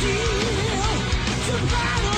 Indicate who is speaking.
Speaker 1: to battle.